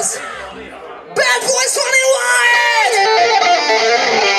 Bad Boys Running Wild!